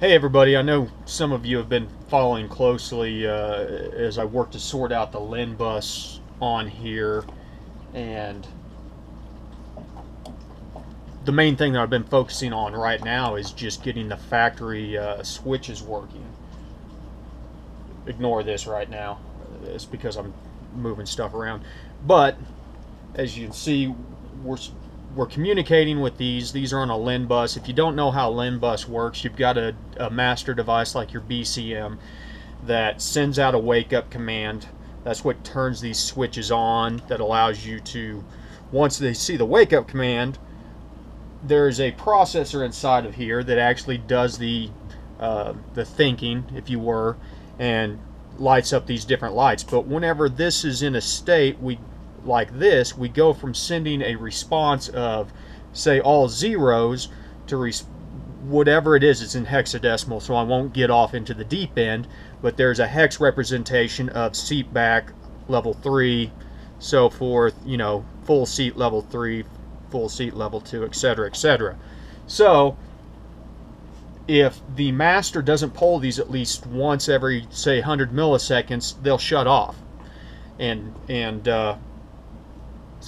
Hey everybody, I know some of you have been following closely uh, as I work to sort out the LIN bus on here and the main thing that I've been focusing on right now is just getting the factory uh, switches working. Ignore this right now. It's because I'm moving stuff around. But as you can see, we're we're communicating with these. These are on a LIN bus. If you don't know how LIN bus works, you've got a, a master device like your BCM that sends out a wake up command. That's what turns these switches on that allows you to, once they see the wake up command, there's a processor inside of here that actually does the uh, the thinking, if you were, and lights up these different lights. But whenever this is in a state, we like this, we go from sending a response of, say, all zeros to whatever it is, it's in hexadecimal, so I won't get off into the deep end, but there's a hex representation of seat back level 3, so forth, you know, full seat level 3, full seat level 2, etc., etc. So, if the master doesn't pull these at least once every, say, 100 milliseconds, they'll shut off. And, and uh,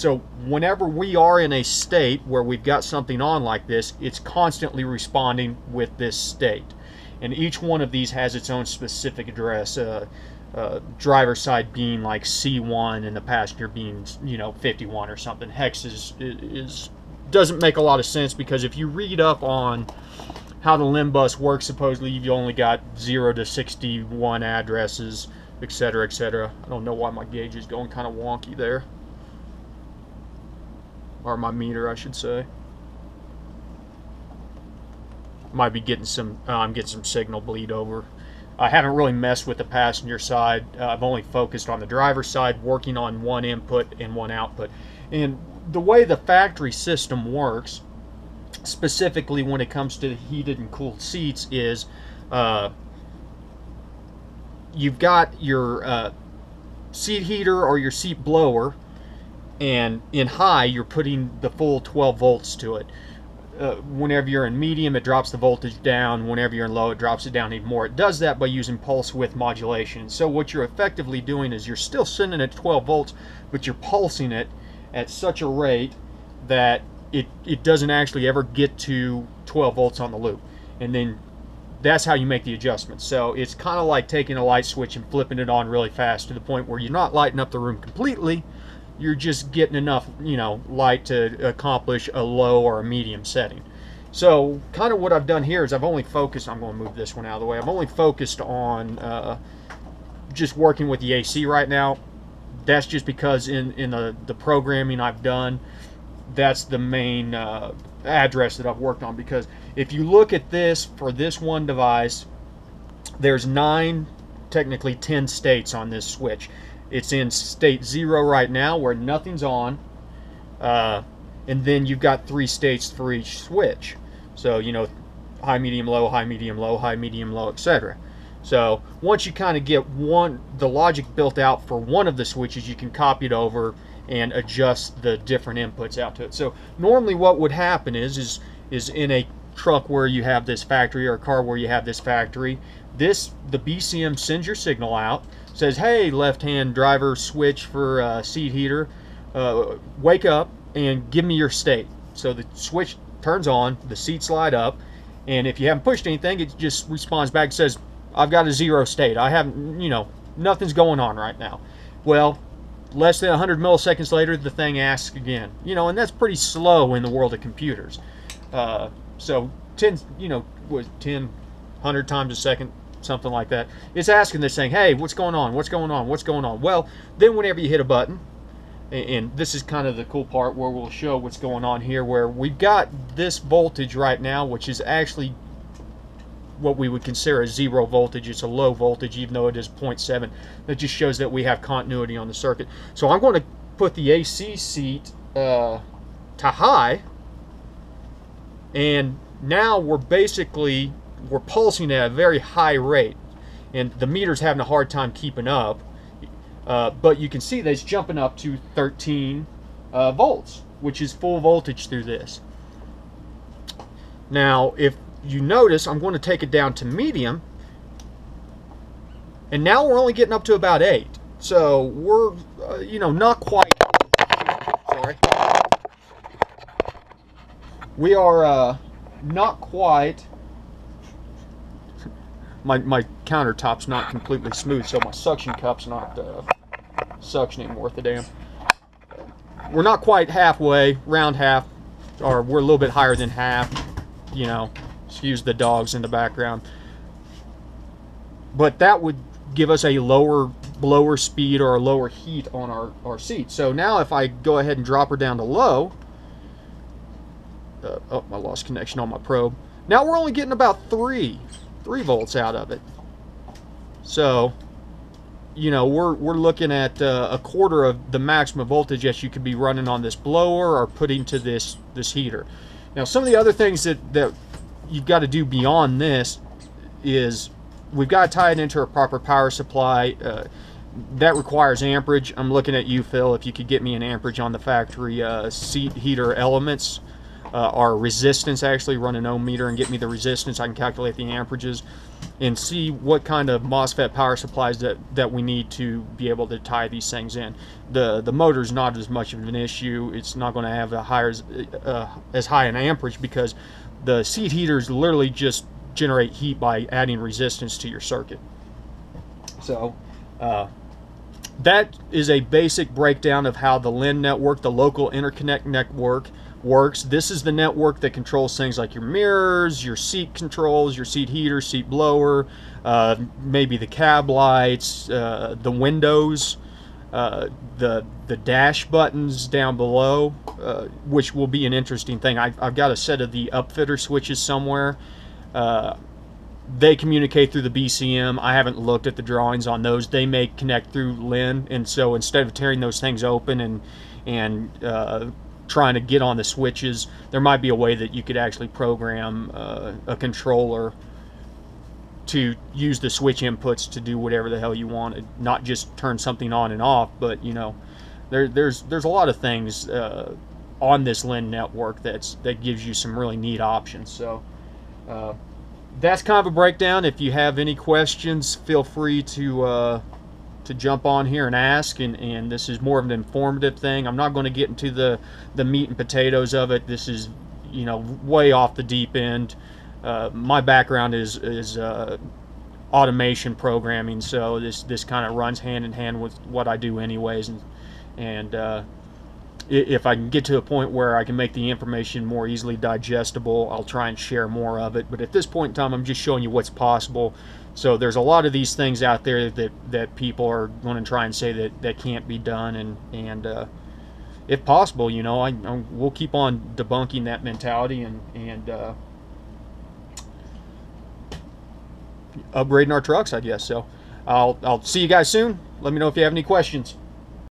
so whenever we are in a state where we've got something on like this, it's constantly responding with this state. And each one of these has its own specific address. Uh, uh, driver side being like C1 and the passenger being, you know, 51 or something. Hex is, is doesn't make a lot of sense because if you read up on how the LIN bus works, supposedly you've only got 0 to 61 addresses, etc., etc. I don't know why my gauge is going kind of wonky there or my meter I should say. Might be getting some uh, I'm getting some signal bleed over. I haven't really messed with the passenger side. Uh, I've only focused on the driver side working on one input and one output. And the way the factory system works specifically when it comes to heated and cooled seats is uh, you've got your uh, seat heater or your seat blower and in high you're putting the full 12 volts to it. Uh, whenever you're in medium it drops the voltage down. Whenever you're in low it drops it down even more. It does that by using pulse width modulation. So what you're effectively doing is you're still sending at 12 volts but you're pulsing it at such a rate that it, it doesn't actually ever get to 12 volts on the loop. And then that's how you make the adjustment. so it's kind of like taking a light switch and flipping it on really fast to the point where you're not lighting up the room completely you're just getting enough, you know, light to accomplish a low or a medium setting. So kind of what I've done here is I've only focused, I'm going to move this one out of the way, I've only focused on uh, just working with the AC right now. That's just because in, in the, the programming I've done, that's the main uh, address that I've worked on because if you look at this for this one device, there's nine, technically 10 states on this switch. It's in state zero right now where nothing's on. Uh, and then you've got three states for each switch. So, you know, high, medium, low, high, medium, low, high, medium, low, etc. So once you kind of get one, the logic built out for one of the switches, you can copy it over and adjust the different inputs out to it. So normally what would happen is, is, is in a truck where you have this factory or a car where you have this factory, this, the BCM sends your signal out, says, hey, left-hand driver switch for uh, seat heater, uh, wake up and give me your state. So the switch turns on, the seats light up, and if you haven't pushed anything, it just responds back says, I've got a zero state. I haven't, you know, nothing's going on right now. Well, less than 100 milliseconds later, the thing asks again. You know, and that's pretty slow in the world of computers. Uh, so 10, you know, was 10, 100 times a second something like that. It's asking this saying, hey, what's going on? What's going on? What's going on? Well, then whenever you hit a button, and this is kind of the cool part where we'll show what's going on here, where we've got this voltage right now, which is actually what we would consider a zero voltage. It's a low voltage, even though it is 0.7. That just shows that we have continuity on the circuit. So I'm going to put the AC seat uh, to high, and now we're basically we're pulsing at a very high rate and the meter's having a hard time keeping up uh, but you can see that it's jumping up to 13 uh, volts which is full voltage through this now if you notice I'm going to take it down to medium. And now we're only getting up to about 8. So we're, uh, you know, not quite. We are uh, not quite. My, my countertop's not completely smooth, so my suction cup's not uh, suctioning worth a damn. We're not quite halfway, round half, or we're a little bit higher than half, you know, excuse the dogs in the background. But that would give us a lower blower speed or a lower heat on our, our seat. So now if I go ahead and drop her down to low, uh, oh, I lost connection on my probe. Now we're only getting about three, three volts out of it. So, you know, we're, we're looking at uh, a quarter of the maximum voltage that you could be running on this blower or putting to this, this heater. Now, some of the other things that, that you've got to do beyond this is we've got to tie it into a proper power supply. Uh, that requires amperage. I'm looking at you, Phil, if you could get me an amperage on the factory uh, seat heater elements. Uh, our resistance actually run an ohm meter and get me the resistance I can calculate the amperages and see what kind of MOSFET power supplies that, that we need to be able to tie these things in. The the motor's not as much of an issue. It's not going to have a higher uh, as high an amperage because the seat heaters literally just generate heat by adding resistance to your circuit. So uh, that is a basic breakdown of how the LIN network, the local interconnect network, works. This is the network that controls things like your mirrors, your seat controls, your seat heater, seat blower, uh, maybe the cab lights, uh, the windows, uh, the the dash buttons down below, uh, which will be an interesting thing. I've, I've got a set of the upfitter switches somewhere. Uh, they communicate through the BCM. I haven't looked at the drawings on those. They may connect through LIN, and so instead of tearing those things open and and uh, trying to get on the switches, there might be a way that you could actually program uh, a controller to use the switch inputs to do whatever the hell you wanted, not just turn something on and off, but you know, there, there's there's a lot of things uh, on this LIN network that's that gives you some really neat options. So. Uh, that's kind of a breakdown. If you have any questions, feel free to uh, to jump on here and ask. And, and this is more of an informative thing. I'm not going to get into the the meat and potatoes of it. This is you know way off the deep end. Uh, my background is is uh, automation programming, so this this kind of runs hand in hand with what I do anyways. And and uh, if I can get to a point where I can make the information more easily digestible, I'll try and share more of it. But at this point in time, I'm just showing you what's possible. So there's a lot of these things out there that, that people are going to try and say that, that can't be done. And, and uh, if possible, you know, I, I, we'll keep on debunking that mentality and, and uh, upgrading our trucks, I guess. So I'll, I'll see you guys soon. Let me know if you have any questions.